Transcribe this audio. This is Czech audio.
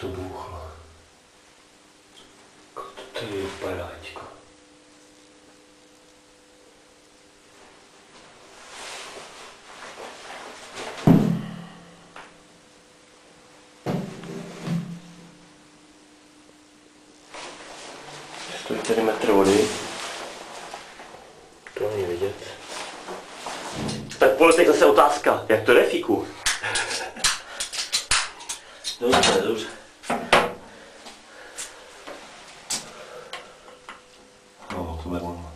to bouchlo. To je paráčko. Stojí tady metr vody. To není vidět. Tak pojď zase otázka. Jak to jde, Fíku? those are. Oh, look one.